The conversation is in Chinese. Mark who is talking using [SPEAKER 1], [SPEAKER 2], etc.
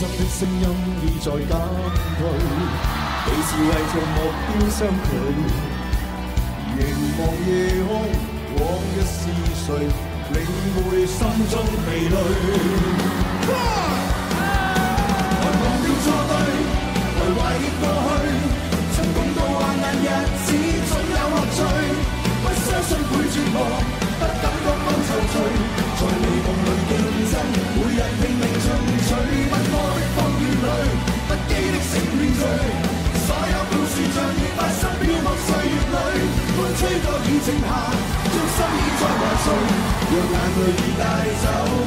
[SPEAKER 1] 心的声音已在减退，彼此为着目标相距，凝望夜空，往日是谁领会心中疲累？看忘掉错对，唯怀念过去。尽管度患难日子，总有乐趣。不相信会绝望，不感觉多愁绪，在美梦里竞争，每日拼命追。吹到雨，停下，将心意再还送，让眼泪已带走。